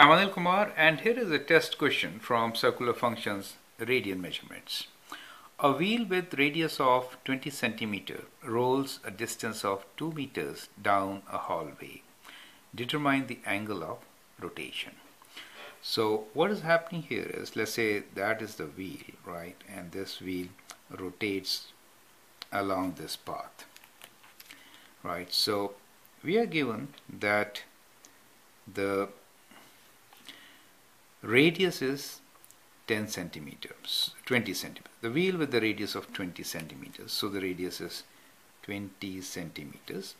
I'm Anil Kumar and here is a test question from circular functions radian measurements. A wheel with radius of 20 centimeter rolls a distance of 2 meters down a hallway. Determine the angle of rotation. So what is happening here is let's say that is the wheel right and this wheel rotates along this path right so we are given that the radius is 10 centimeters 20 centimeters. The wheel with the radius of 20 centimeters so the radius is 20 centimeters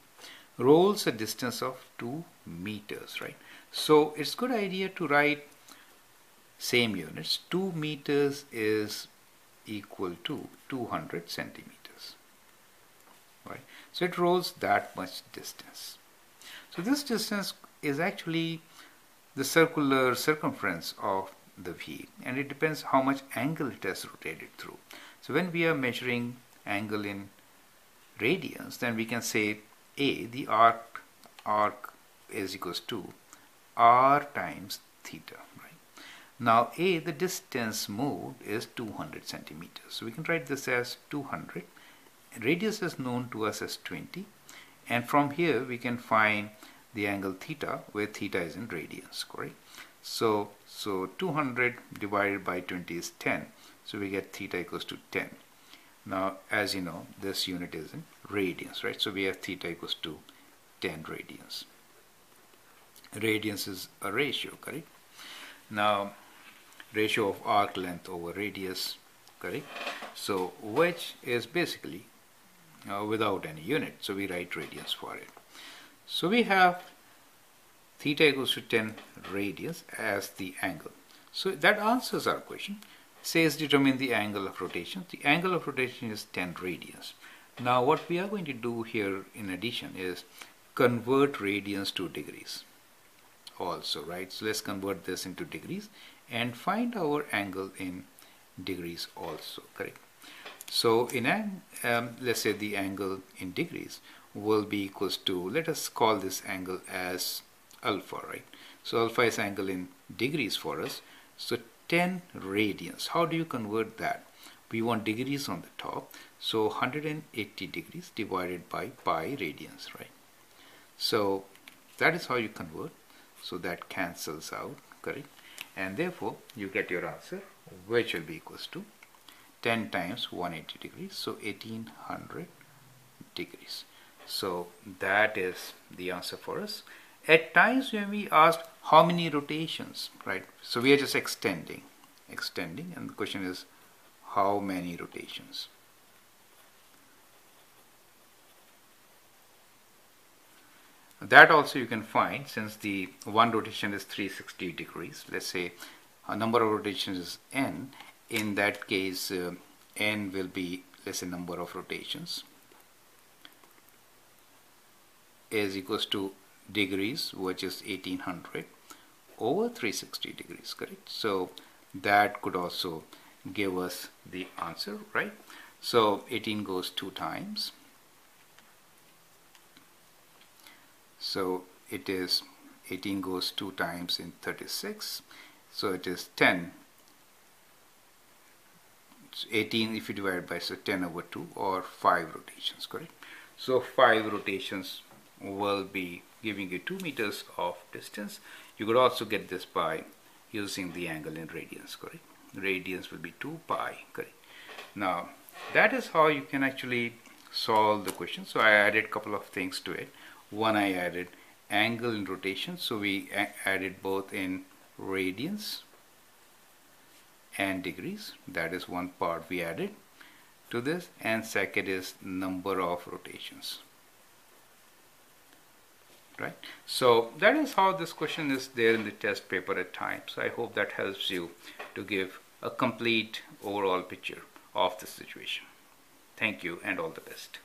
rolls a distance of 2 meters right? So it's good idea to write same units. 2 meters is equal to 200 centimeters right? So it rolls that much distance. So this distance is actually the circular circumference of the V and it depends how much angle it has rotated through. So when we are measuring angle in radians then we can say A the arc arc is equals to r times theta right. Now A the distance moved is 200 centimeters so we can write this as 200 radius is known to us as 20 and from here we can find the angle theta where theta is in radians correct? So so 200 divided by 20 is 10 so we get theta equals to 10 now as you know this unit is in radians right? So we have theta equals to 10 radians. Radians is a ratio correct? Now ratio of arc length over radius correct? So which is basically uh, without any unit so we write radians for it so we have theta equals to 10 radians as the angle. So that answers our question. Says determine the angle of rotation. The angle of rotation is 10 radians. Now what we are going to do here in addition is convert radians to degrees also right so let's convert this into degrees and find our angle in degrees also correct so in um, let's say the angle in degrees will be equals to let us call this angle as alpha right? So alpha is angle in degrees for us. So 10 radians. How do you convert that? We want degrees on the top. So 180 degrees divided by pi radians right? So that is how you convert. So that cancels out correct? And therefore you get your answer which will be equals to 10 times 180 degrees. So 1800 degrees so that is the answer for us. At times when we ask how many rotations, right? So we are just extending, extending, and the question is how many rotations. That also you can find since the one rotation is 360 degrees. Let's say a number of rotations is n. In that case, uh, n will be let's say number of rotations is equals to degrees which is 1800 over 360 degrees correct? So that could also give us the answer right? So 18 goes two times. So it is 18 goes two times in 36 so it is 10 it's 18 if you divide by so 10 over 2 or 5 rotations correct? So 5 rotations will be giving you 2 meters of distance. You could also get this by using the angle in radians, correct? Radians will be 2 pi, correct? Now, that is how you can actually solve the question. So I added a couple of things to it. One, I added angle in rotation. So we added both in radians and degrees. That is one part we added to this. And second is number of rotations right? So that is how this question is there in the test paper at times. I hope that helps you to give a complete overall picture of the situation. Thank you and all the best